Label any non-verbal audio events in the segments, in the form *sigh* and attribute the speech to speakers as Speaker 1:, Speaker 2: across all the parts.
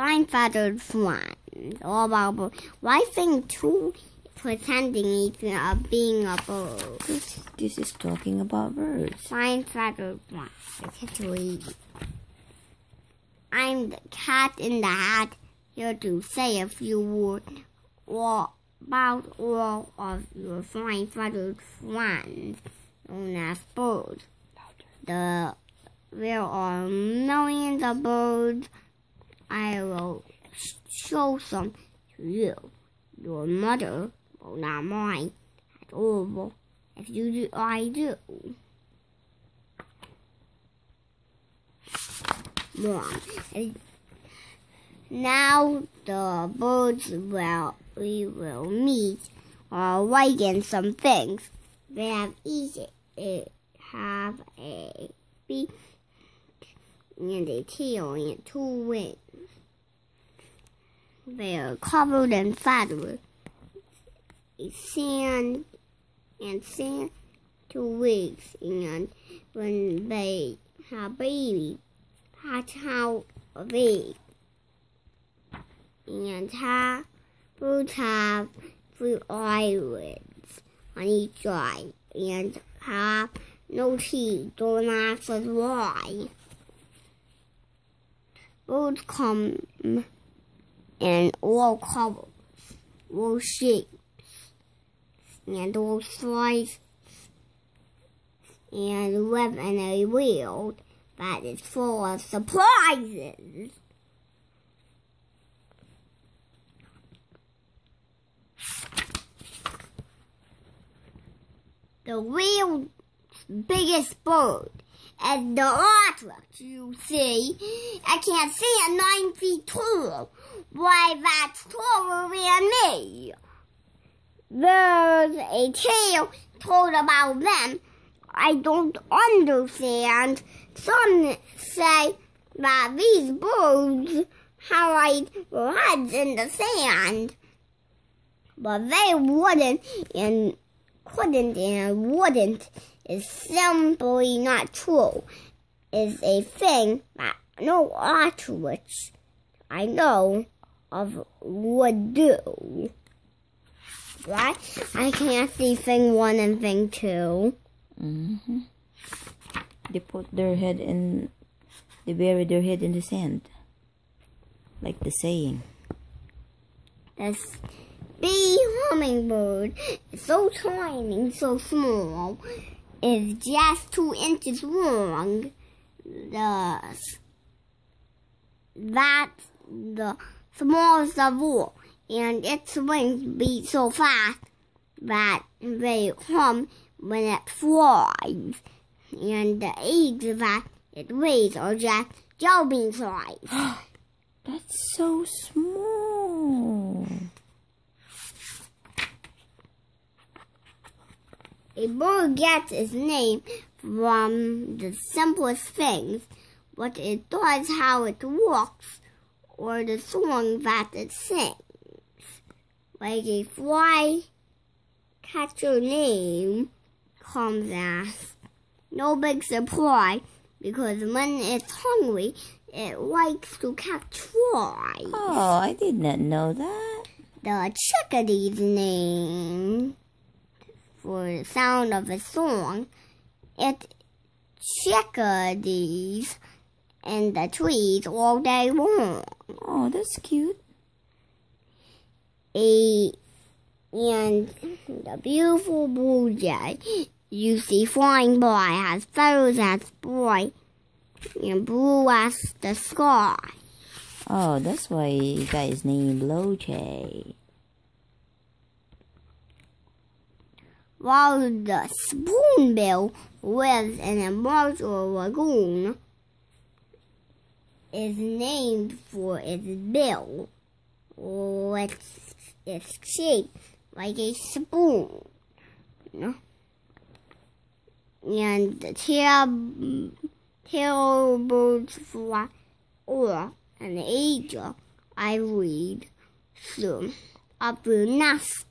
Speaker 1: fine feathered swans. All about birds. Why think two pretending it's uh, being a bird?
Speaker 2: This, is talking about birds.
Speaker 1: Fine feathered swans. I'm the cat in the hat here to say a few words all about all of your fine feathered swans known as birds. The there are millions of birds. I will show some to you. Your mother will not mind at all if you do I do. Mom, now the birds will we will meet or awaken some things. They have each have a beak and a tail and two wings. They are covered in feathers, a sand and sand two weeks, and when they have babies, hatch out of egg. And have, birds have three eyelids on each eye and have no teeth, don't ask why. Birds come in all colors, all shapes, and all sizes, and live in a world that is full of surprises. The world's biggest bird is the ostrich, you see. I can't see it nine feet tall. Why, that's taller than me. There's a tale told about them I don't understand. Some say that these birds hide their heads in the sand, but they wouldn't and couldn't and wouldn't is simply not true. Is a thing that no ostrich I know of would do. Right? I can't see thing one and thing two.
Speaker 2: Mm-hmm. They put their head in, they bury their head in the sand. Like the saying.
Speaker 1: This bee hummingbird is so tiny, so small, is just two inches long. The that's the smallest of all, and its wings beat so fast that they hum when it flies, and the eggs that it lays are just jelly bean size. *gasps*
Speaker 2: That's so small.
Speaker 1: A bird gets its name from the simplest things, what it does, how it walks, or the song that it sings. Like a fly catcher name comes as no big surprise because when it's hungry, it likes to catch flies.
Speaker 2: Oh, I did not know that.
Speaker 1: The chickadee's name the sound of a song. It chickadees in the trees all day long.
Speaker 2: Oh, that's cute.
Speaker 1: A and the beautiful blue jay you see flying by has feathers as bright and blue as the sky.
Speaker 2: Oh, that's why you got his name Blowjay.
Speaker 1: While the spoonbill lives in a marsh or lagoon, is named for its bill, which is shaped like a spoon. And the tail, tail fly, or an eagle, I read soon, up the nest.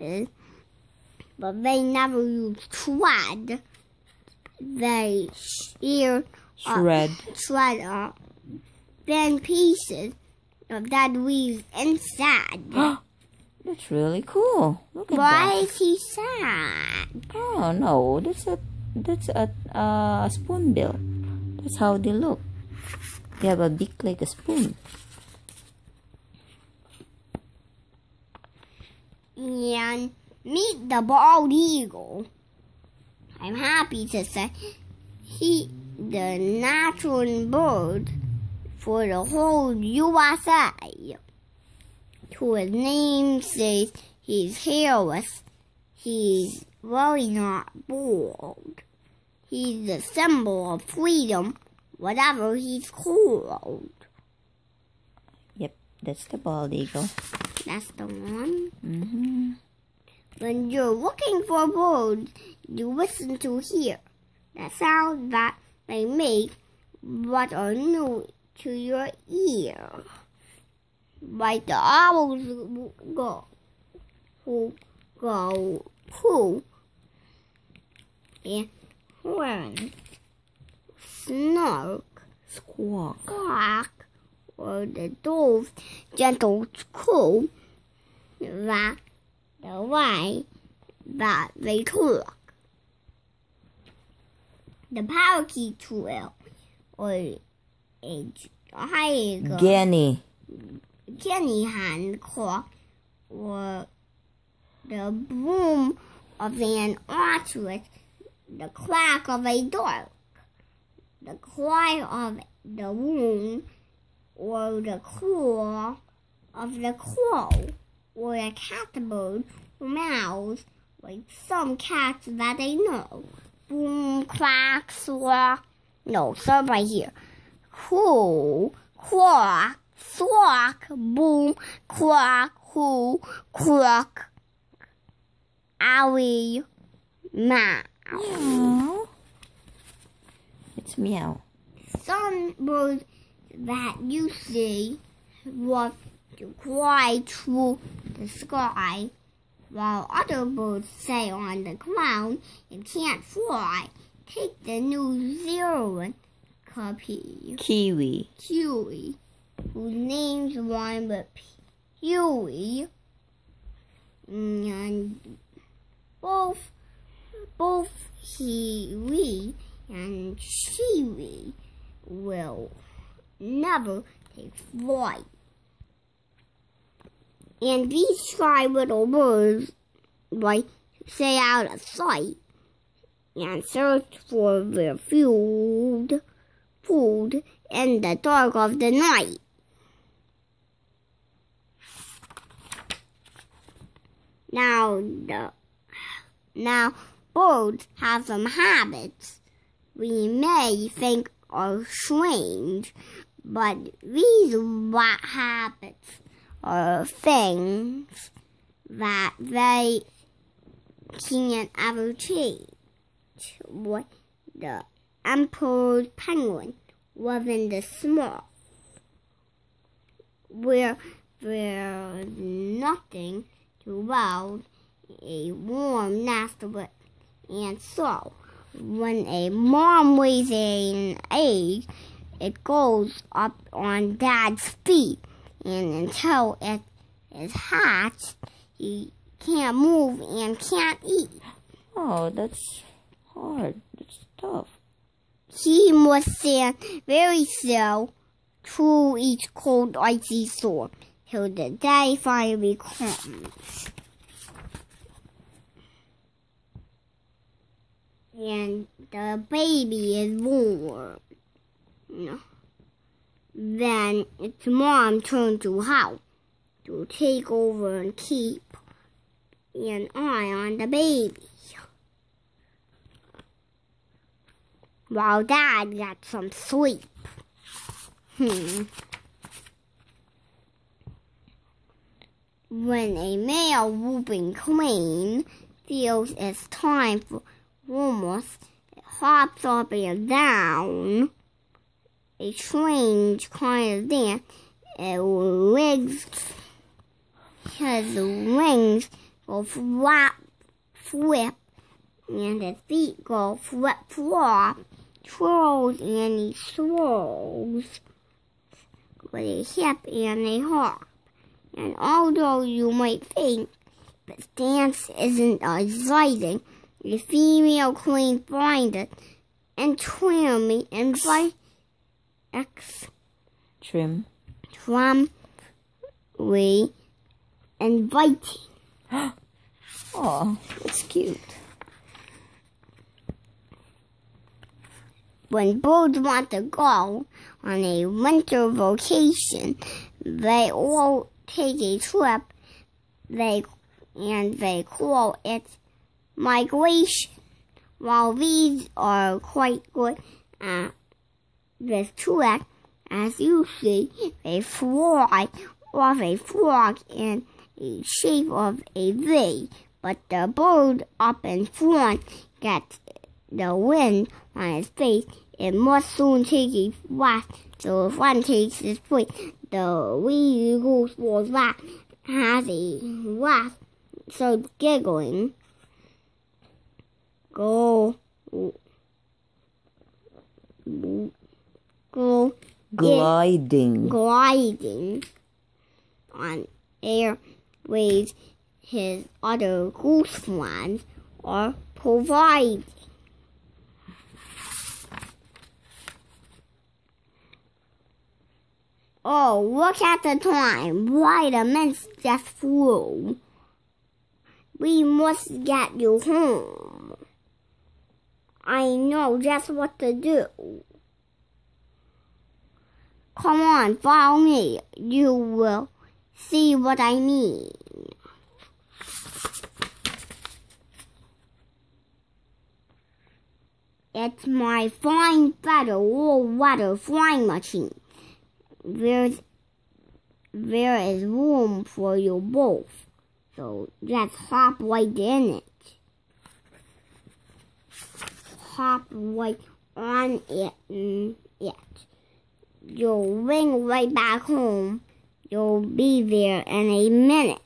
Speaker 1: Uh, But they never use thread. They shear
Speaker 2: Shred.
Speaker 1: shred up thin pieces of that we's inside. *gasps*
Speaker 2: That's really cool. Look at
Speaker 1: Why is he sad?
Speaker 2: Oh no, that's a that's a uh, spoonbill. That's how they look. They have a beak like a spoon.
Speaker 1: And meet the bald eagle. I'm happy to say he the natural bird for the whole USA. To his name says he's hairless. He's really not bald. He's the symbol of freedom, whatever he's called.
Speaker 2: Yep, that's the bald eagle.
Speaker 1: That's the one.
Speaker 2: Mm-hmm.
Speaker 1: When you're looking for birds, you listen to hear the sounds that they make, what are new to your ear. Like the owls go, who go poo, and horn, snark,
Speaker 2: Squawk.
Speaker 1: quack, or the dove's gentle coo, that the way that they talk. The parakeet trill, or a tiger,
Speaker 2: Guinea.
Speaker 1: guinea hen call, or the boom of an ostrich, the quack of a dog, the cry of the loon, or the call of the crow, or a catbird who meows like some cats that they know. Boom, quack, squawk. No, start right here. Coo, quack, squawk, boom, quack, who, quack, owie, meow.
Speaker 2: It's meow.
Speaker 1: Some birds that you see want to fly through the sky, while other birds stay on the ground and can't fly. Take the New Zealand copy,
Speaker 2: Kiwi.
Speaker 1: Kiwi, whose names rhyme with Huey, and both both Huey and Shiwi will never take flight. And these shy little birds like stay out of sight and search for their food food in the dark of the night. Now the now birds have some habits we may think are strange, but these what habits are things that they can't ever change. What the emperor penguin was in the small, where there's nothing to build a warm nest with, and so when a mom lays an egg, it goes up on dad's feet, and until it is hatched, he can't move and can't eat.
Speaker 2: Oh, that's hard. That's tough.
Speaker 1: He must stand very still through each cold, icy storm till the day finally comes. And the baby is born. Then its mom turns to help to take over and keep an eye on the baby. while Dad got some sleep. Hmm. When a male whooping crane feels it's time for warmth, it hops up and down a strange kind of dance. It wigs his wings go flap, flip, and his feet go flip, flop twirls and he swirls with a hip and a harp. And although you might think that dance isn't exciting, the female queen finds it entramming and by
Speaker 2: Trim.
Speaker 1: extremely inviting.
Speaker 2: Oh, that's cute.
Speaker 1: When birds want to go on a winter vacation, they all take a trip. They and they call it migration. While these are quite good at this trick, as you see, they fly off a frog in the shape of a V, but the bird up in front gets the wind on his face, it must soon take a flash. So if one takes his place, the wee eagle falls back, has a laugh, so giggling. Go, go,
Speaker 2: Gliding.
Speaker 1: gliding on airways his other goose friends are providing. Oh, look at the time. Right a minute's just flew. We must get you home. I know just what to do. Come on, follow me. You will see what I mean. It's my flying feather all water flying machine. There's there is room for you both. So let's hop right in it. Hop right on it. mm, it. You'll ring right back home. You'll be there in a minute.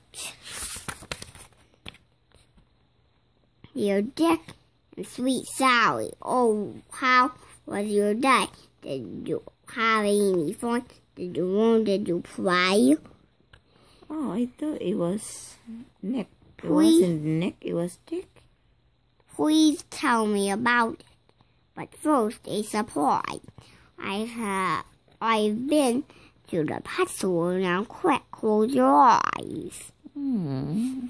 Speaker 1: Dear Dick and sweet Sally, oh, how was your day? Did you have any fun? Did you learn? Did you play?
Speaker 2: Oh, I thought it was Nick. It
Speaker 1: Please.
Speaker 2: wasn't Nick, it was Dick.
Speaker 1: Please tell me about it. But first, a surprise. I have I've been to the pet store now. Quick, close your eyes.
Speaker 2: Hmm.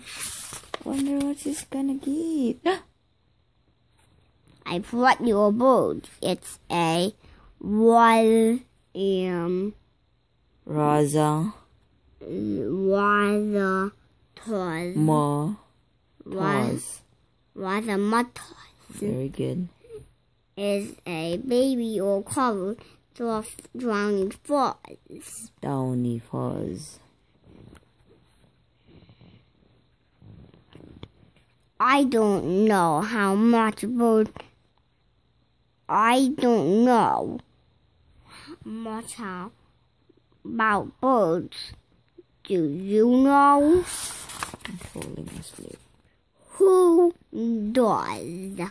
Speaker 2: Wonder what she's gonna give. *gasps*
Speaker 1: I brought you a bird. It's a wild um
Speaker 2: Raza.
Speaker 1: wild toys.
Speaker 2: Ma.
Speaker 1: Wild
Speaker 2: Pause.
Speaker 1: wild
Speaker 2: Very good.
Speaker 1: is a baby or covered drowning fuzz.
Speaker 2: Downy Fuzz.
Speaker 1: I don't know how much bird. I don't know much how about birds. Do you know
Speaker 2: I'm falling asleep.
Speaker 1: who does?